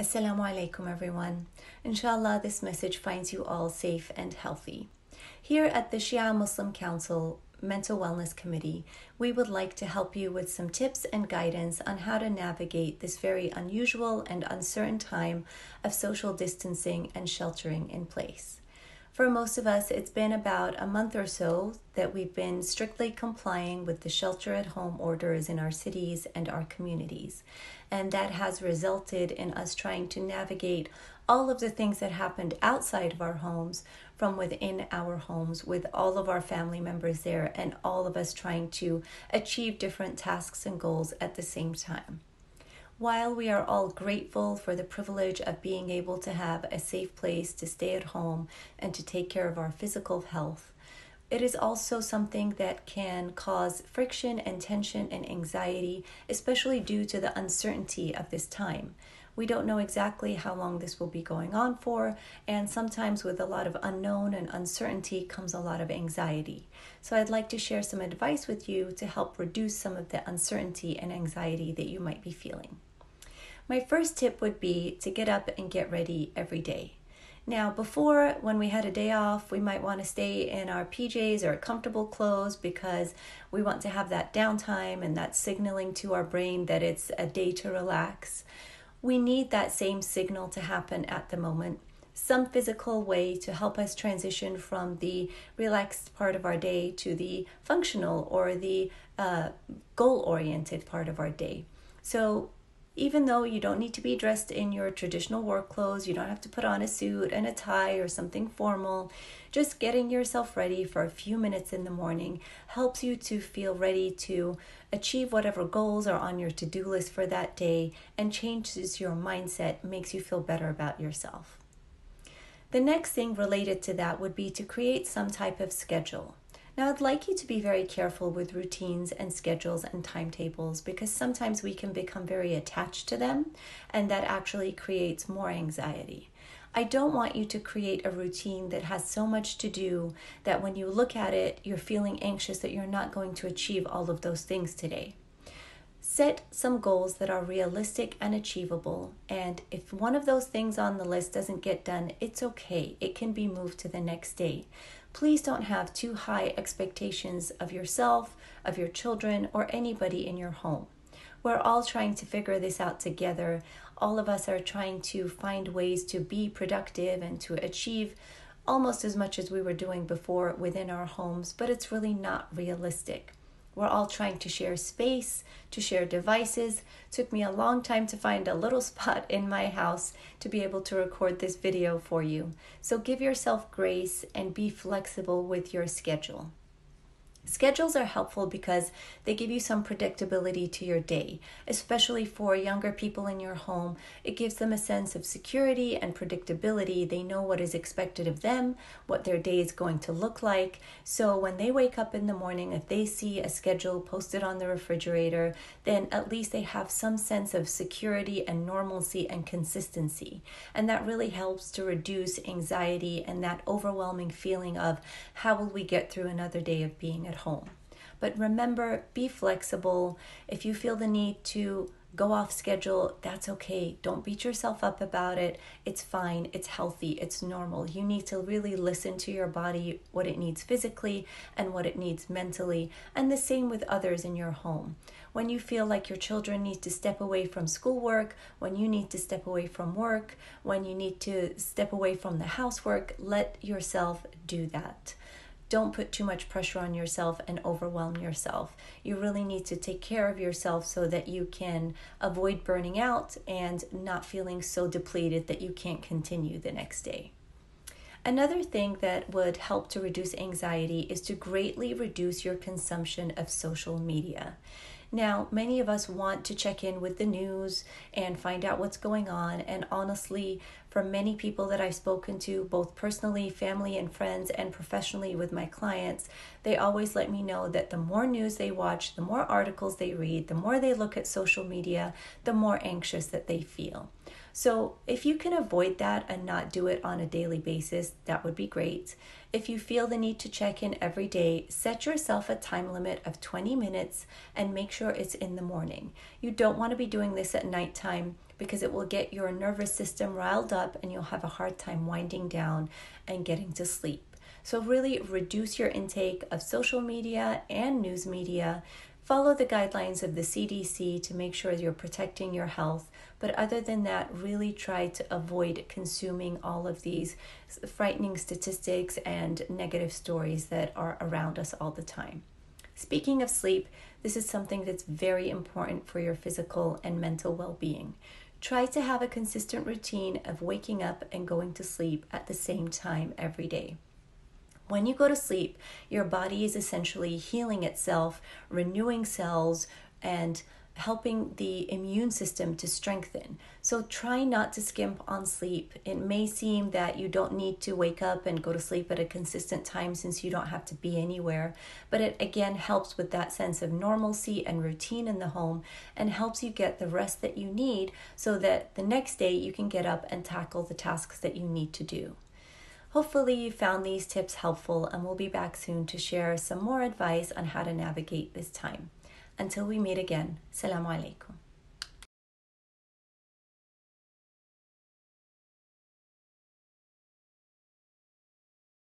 Assalamu alaikum, everyone. Inshallah, this message finds you all safe and healthy. Here at the Shia Muslim Council Mental Wellness Committee, we would like to help you with some tips and guidance on how to navigate this very unusual and uncertain time of social distancing and sheltering in place. For most of us, it's been about a month or so that we've been strictly complying with the shelter at home orders in our cities and our communities. And that has resulted in us trying to navigate all of the things that happened outside of our homes from within our homes with all of our family members there and all of us trying to achieve different tasks and goals at the same time. While we are all grateful for the privilege of being able to have a safe place to stay at home and to take care of our physical health, it is also something that can cause friction and tension and anxiety, especially due to the uncertainty of this time. We don't know exactly how long this will be going on for, and sometimes with a lot of unknown and uncertainty comes a lot of anxiety. So, I'd like to share some advice with you to help reduce some of the uncertainty and anxiety that you might be feeling. My first tip would be to get up and get ready every day. Now, before, when we had a day off, we might want to stay in our PJs or comfortable clothes because we want to have that downtime and that signaling to our brain that it's a day to relax. We need that same signal to happen at the moment. Some physical way to help us transition from the relaxed part of our day to the functional or the uh, goal oriented part of our day. So, even though you don't need to be dressed in your traditional work clothes, you don't have to put on a suit and a tie or something formal. Just getting yourself ready for a few minutes in the morning helps you to feel ready to achieve whatever goals are on your to do list for that day and changes your mindset, makes you feel better about yourself. The next thing related to that would be to create some type of schedule. Now, I'd like you to be very careful with routines and schedules and timetables because sometimes we can become very attached to them, and that actually creates more anxiety. I don't want you to create a routine that has so much to do that when you look at it, you're feeling anxious that you're not going to achieve all of those things today. Set some goals that are realistic and achievable. And if one of those things on the list doesn't get done, it's okay. It can be moved to the next day. Please don't have too high expectations of yourself, of your children, or anybody in your home. We're all trying to figure this out together. All of us are trying to find ways to be productive and to achieve almost as much as we were doing before within our homes, but it's really not realistic. We're all trying to share space, to share devices. It took me a long time to find a little spot in my house to be able to record this video for you. So give yourself grace and be flexible with your schedule. Schedules are helpful because they give you some predictability to your day, especially for younger people in your home. It gives them a sense of security and predictability. They know what is expected of them, what their day is going to look like. So when they wake up in the morning, if they see a schedule posted on the refrigerator, then at least they have some sense of security and normalcy and consistency. And that really helps to reduce anxiety and that overwhelming feeling of how will we get through another day of being at home. But remember, be flexible. If you feel the need to go off schedule, that's okay. Don't beat yourself up about it. It's fine, it's healthy, it's normal. You need to really listen to your body, what it needs physically and what it needs mentally, and the same with others in your home. When you feel like your children need to step away from schoolwork, when you need to step away from work, when you need to step away from the housework, let yourself do that don't put too much pressure on yourself and overwhelm yourself. You really need to take care of yourself so that you can avoid burning out and not feeling so depleted that you can't continue the next day. Another thing that would help to reduce anxiety is to greatly reduce your consumption of social media. Now, many of us want to check in with the news and find out what's going on. And honestly, for many people that I've spoken to, both personally, family, and friends, and professionally with my clients, they always let me know that the more news they watch, the more articles they read, the more they look at social media, the more anxious that they feel. So, if you can avoid that and not do it on a daily basis, that would be great. If you feel the need to check in every day, set yourself a time limit of 20 minutes and make sure it's in the morning. You don't want to be doing this at nighttime because it will get your nervous system riled up and you'll have a hard time winding down and getting to sleep. So, really reduce your intake of social media and news media. Follow the guidelines of the CDC to make sure you're protecting your health. But other than that, really try to avoid consuming all of these frightening statistics and negative stories that are around us all the time. Speaking of sleep, this is something that's very important for your physical and mental well being. Try to have a consistent routine of waking up and going to sleep at the same time every day. When you go to sleep, your body is essentially healing itself, renewing cells, and helping the immune system to strengthen. So try not to skimp on sleep. It may seem that you don't need to wake up and go to sleep at a consistent time since you don't have to be anywhere, but it again helps with that sense of normalcy and routine in the home and helps you get the rest that you need so that the next day you can get up and tackle the tasks that you need to do. Hopefully, you found these tips helpful, and we'll be back soon to share some more advice on how to navigate this time. Until we meet again, Assalamu alaikum.